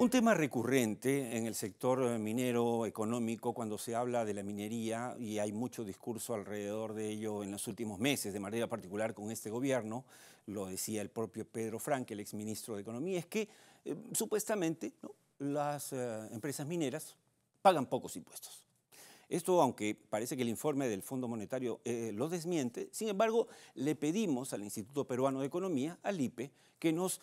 Un tema recurrente en el sector eh, minero económico cuando se habla de la minería y hay mucho discurso alrededor de ello en los últimos meses, de manera particular con este gobierno, lo decía el propio Pedro Frank, el exministro de Economía, es que eh, supuestamente las eh, empresas mineras pagan pocos impuestos. Esto, aunque parece que el informe del Fondo Monetario lo desmiente, sin embargo, le pedimos al Instituto Peruano de Economía, al IPE, que nos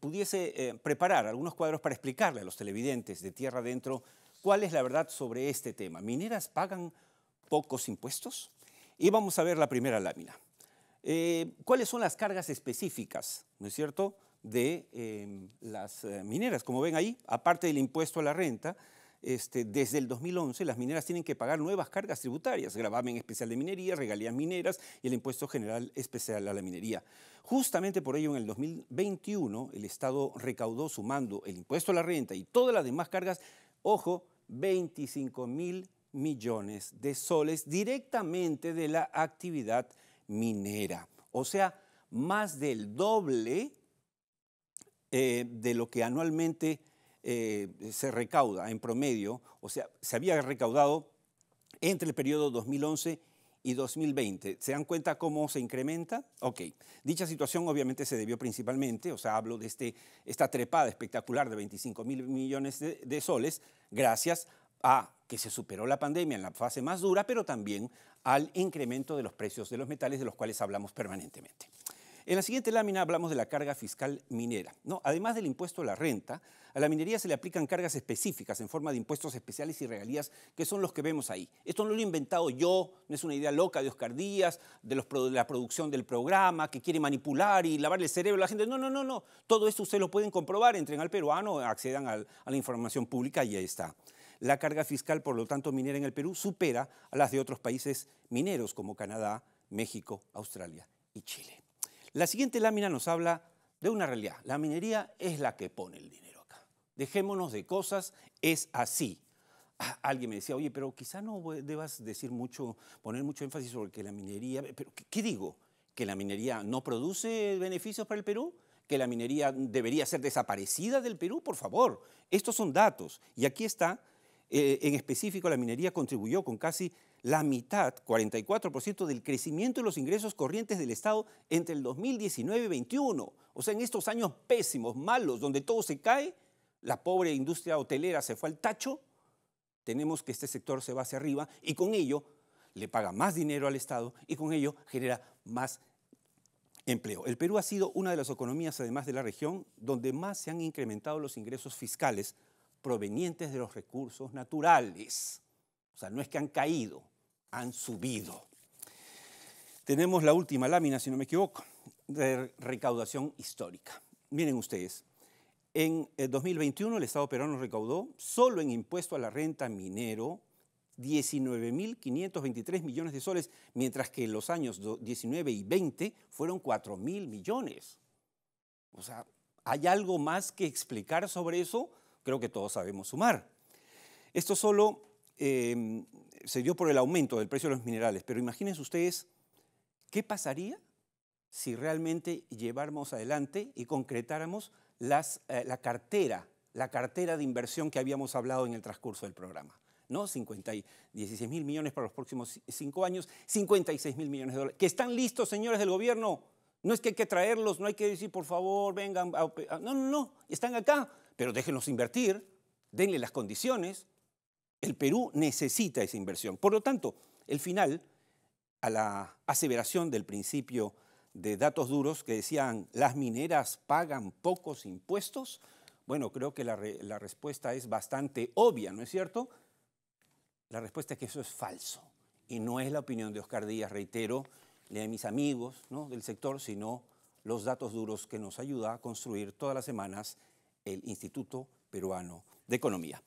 pudiese eh, preparar algunos cuadros para explicarle a los televidentes de Tierra Adentro cuál es la verdad sobre este tema. ¿Mineras pagan pocos impuestos? Y vamos a ver la primera lámina. Eh, ¿Cuáles son las cargas específicas, no es cierto, de las mineras? Como ven ahí, aparte del impuesto a la renta, este, desde el 2011 las mineras tienen que pagar nuevas cargas tributarias, gravamen especial de minería, regalías mineras y el impuesto general especial a la minería. Justamente por ello en el 2021 el Estado recaudó sumando el impuesto a la renta y todas las demás cargas, ojo, 25 mil millones de soles directamente de la actividad minera. O sea, más del doble eh, de lo que anualmente eh, se recauda en promedio, o sea, se había recaudado entre el periodo 2011 y 2020. ¿Se dan cuenta cómo se incrementa? Ok. Dicha situación obviamente se debió principalmente, o sea, hablo de este, esta trepada espectacular de 25 mil millones de soles, gracias a que se superó la pandemia en la fase más dura, pero también al incremento de los precios de los metales de los cuales hablamos permanentemente. En la siguiente lámina hablamos de la carga fiscal minera. Además del impuesto a la renta, a la minería se le aplican cargas específicas en forma de impuestos especiales y regalías, que son los que vemos ahí. Esto no lo he inventado yo, no es una idea loca de Oscar Díaz, de, la producción del programa, que quiere manipular y lavarle el cerebro a la gente. No, no, no, no. Todo esto ustedes lo pueden comprobar, entren al peruano, accedan a la información pública y ahí está. La carga fiscal, por lo tanto, minera en el Perú supera a las de otros países mineros como Canadá, México, Australia y Chile. La siguiente lámina nos habla de una realidad. La minería es la que pone el dinero acá. Dejémonos de cosas, es así. Ah, alguien me decía, oye, pero quizá no debas decir mucho, poner mucho énfasis sobre que la minería, pero ¿qué, digo? ¿Que la minería no produce beneficios para el Perú? ¿Que la minería debería ser desaparecida del Perú? Por favor, estos son datos. Y aquí está, eh, en específico, la minería contribuyó con casi la mitad, 44% del crecimiento de los ingresos corrientes del Estado entre el 2019 y 2021. O sea, en estos años pésimos, malos, donde todo se cae, la pobre industria hotelera se fue al tacho, tenemos que este sector se va hacia arriba y con ello le paga más dinero al Estado y con ello genera más empleo. El Perú ha sido una de las economías, además de la región, donde más se han incrementado los ingresos fiscales provenientes de los recursos naturales. O sea, no es que han caído, han subido. Tenemos la última lámina, si no me equivoco, de recaudación histórica. Miren ustedes, en 2021 el Estado peruano recaudó solo en impuesto a la renta minero 19.523 millones de soles, mientras que en los años 19 y 20 fueron 4.000 millones. O sea, ¿hay algo más que explicar sobre eso? Creo que todos sabemos sumar. Esto solo Em, se dio por el aumento del precio de los minerales, pero imagínense ustedes qué pasaría si realmente lleváramos adelante y concretáramos eh, la cartera, la cartera de inversión que habíamos hablado en el transcurso del programa. ¿no? 50 y 16 mil millones para los próximos cinco años, 56 mil millones de dólares. ¿Que están listos, señores del gobierno? No es que hay que traerlos, no hay que decir, por favor, vengan. no, no, no, están acá, pero déjenlos invertir, denle las condiciones, el Perú necesita esa inversión. Por lo tanto, el final a la aseveración del principio de datos duros que decían las mineras pagan pocos impuestos, bueno, creo que la, respuesta es bastante obvia, ¿no es cierto? La respuesta es que eso es falso y no es la opinión de Oscar Díaz, reitero, ni de mis amigos del sector, sino los datos duros que nos ayuda a construir todas las semanas el Instituto Peruano de Economía.